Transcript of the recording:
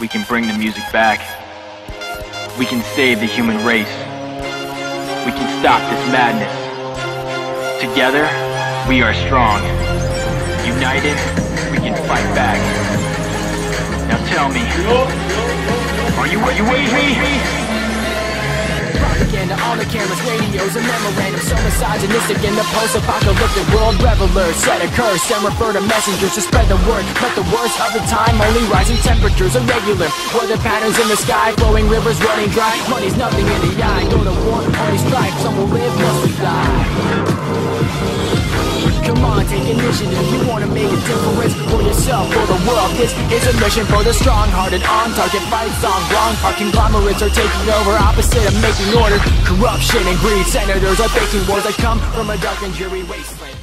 we can bring the music back. We can save the human race. We can stop this madness. Together, we are strong. United, we can fight back. Now tell me, are you are you with me? Cameras, radios, and memorandums. So misogynistic in the post-apocalyptic world Revelers. Set a curse and refer to messengers to spread the word. But the worst of the time, only rising temperatures Irregular, weather patterns in the sky Flowing rivers running dry, money's nothing in the eye. Go to war, only strife, some will live, most will die. Come on, take initiative. You wanna make a difference yourself, for the world. This is a mission for the strong-hearted, on-target fights on Wrong Our conglomerates are taking over, opposite of making order. Corruption and greed, senators are faking wars that come from a dark and dreary wasteland.